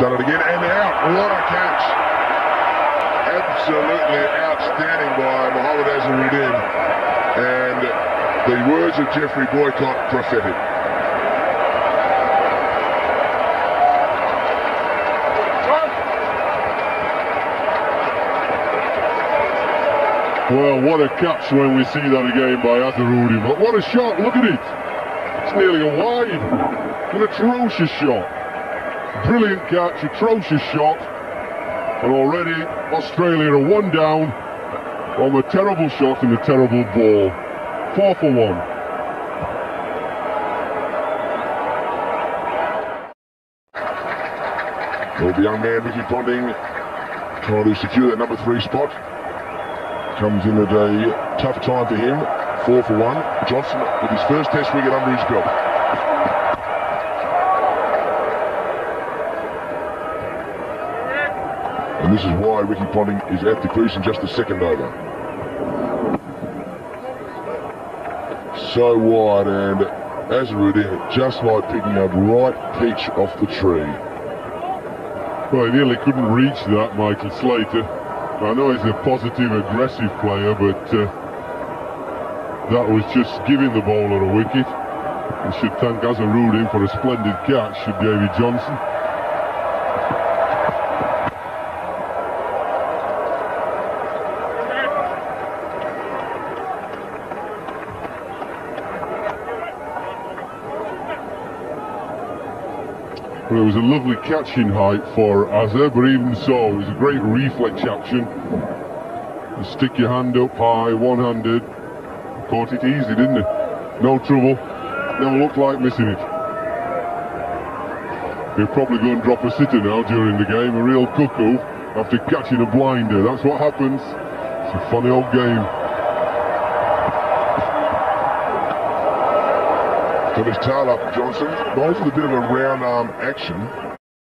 done it again, and out. What a catch. Absolutely outstanding by Mohamed Azharuddin. And the words of Geoffrey Boycott prophetic. Well, what a catch when we see that again by Azharuddin. But what a shot, look at it. It's nearly a wide. An atrocious shot. Brilliant catch, atrocious shot. And already Australia are one down on a terrible shot and a terrible ball. Four for one. Well, the young man, Ricky Ponting, trying to secure that number three spot. Comes in at a tough time for him. Four for one. Johnson with his first test wicket under his belt. And this is why Ricky Ponting is at the crease in just the second over. So wide and Azharuddin just like picking a right peach off the tree. Well, he nearly couldn't reach that, Michael Slater. I know he's a positive, aggressive player, but uh, that was just giving the bowler a wicket. And should thank Azharuddin for a splendid catch, should Davy Johnson. Well, it was a lovely catching height for Azhar, but even so, it was a great reflex action. You stick your hand up high, one-handed. Caught it easy, didn't it? No trouble. Never looked like missing it. He'll probably go and drop a sitter now during the game, a real cuckoo, after catching a blinder. That's what happens. It's a funny old game. So this tail up Johnson, bowls with a bit of a round arm action.